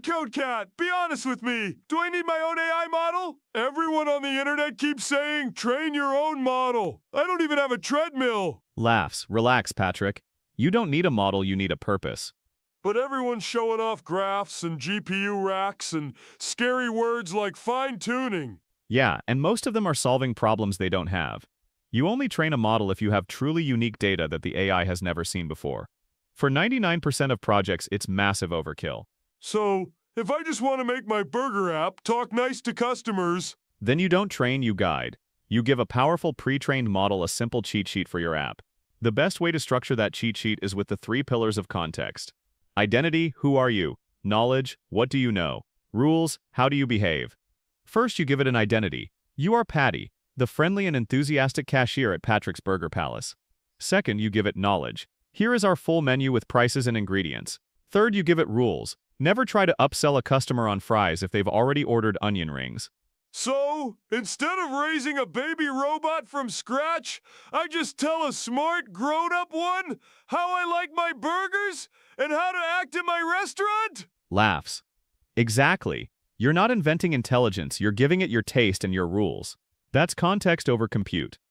Code Cat, be honest with me. Do I need my own AI model? Everyone on the internet keeps saying, train your own model. I don't even have a treadmill. Laughs. Relax, Patrick. You don't need a model, you need a purpose. But everyone's showing off graphs and GPU racks and scary words like fine tuning. Yeah, and most of them are solving problems they don't have. You only train a model if you have truly unique data that the AI has never seen before. For 99% of projects, it's massive overkill. So, if I just want to make my burger app talk nice to customers, Then you don't train, you guide. You give a powerful pre-trained model a simple cheat sheet for your app. The best way to structure that cheat sheet is with the three pillars of context. Identity, who are you? Knowledge, what do you know? Rules, how do you behave? First, you give it an identity. You are Patty, the friendly and enthusiastic cashier at Patrick's Burger Palace. Second, you give it knowledge. Here is our full menu with prices and ingredients. Third, you give it rules. Never try to upsell a customer on fries if they've already ordered onion rings. so instead of raising a baby robot from scratch, I just tell a smart grown up one how I like my burgers and how to act in my restaurant? Laughs. Exactly. You're not inventing intelligence, you're giving it your taste and your rules. That's context over compute.